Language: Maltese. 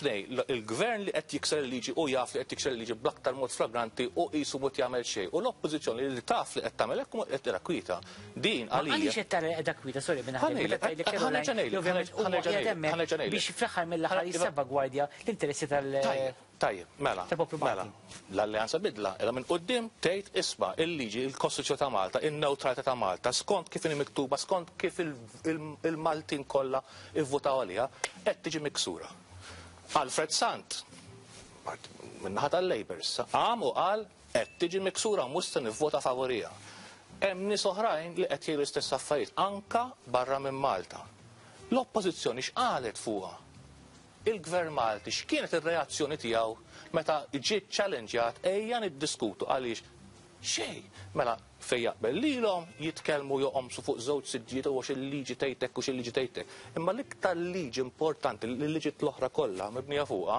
Tnejn, il-Gvern li qed jikser il-liġi hu jaf li qed jikser il-liġi bl-aktar mod flagranti u qisu mod jagħmel xejn u l-Oppożizzjoni li taf li qed tagħmel hekk u ma qed tara kwieta. Din għalija. Ma għaliex qed tara qiegħda kwieta, sorry minn ħadd meta tgħidlek Caroline li ovvjament huwa qiegħed hemmhekk biex fl-aħħar mill-aħħar jissalvagwardja l-interessi tal- Tajjeb, tajjeb, mela, mela, l-Alleanza Bidla qiegħda minn quddiem tgħid isma' il-liġi, il-Kostituzzjoni ta' Malta, in-newtralità ta' Malta, skont kif inhi miktuba, skont kif il-Maltin kollha ivvutaw għaliha qed tiġi miksura. Alfred Sant, minnaħa tal-Labours, qam u qal qed tiġi miksura mhux se nivvota favorija. Hemm nies oħrajn li qed jgħidu l-istess affarijiet anka barra minn Malta. L-oppożizzjoni x'qalet fuqha? il-Gvern Malti x'kienet ir-reazzjoni tiegħu meta ġiet ċallenġjat ejja niddiskutu għaliex xejn. Mela Fejn jaqbel lilhom jitkellmu joqomsu fuq żewġ siġġijiet huwa xi liġi tgħid hekk u xi liġi tgħid hekk. Imma l-iktar liġi importanti li l-liġijiet l-oħra kollha mibnija fuqha,